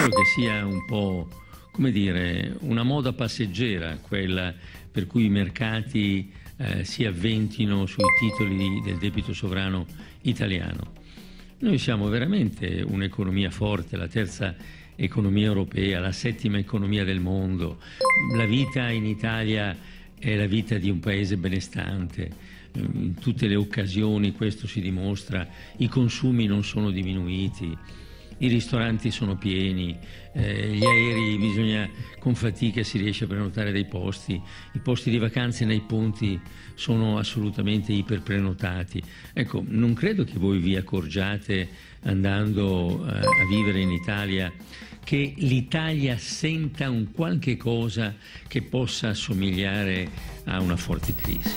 Credo che sia un po', come dire, una moda passeggera quella per cui i mercati eh, si avventino sui titoli del debito sovrano italiano. Noi siamo veramente un'economia forte, la terza economia europea, la settima economia del mondo. La vita in Italia è la vita di un paese benestante. In tutte le occasioni questo si dimostra, i consumi non sono diminuiti, i ristoranti sono pieni, eh, gli aerei bisogna con fatica si riesce a prenotare dei posti, i posti di vacanze nei ponti sono assolutamente iperprenotati. Ecco, non credo che voi vi accorgiate andando eh, a vivere in Italia che l'Italia senta un qualche cosa che possa assomigliare a una forte crisi.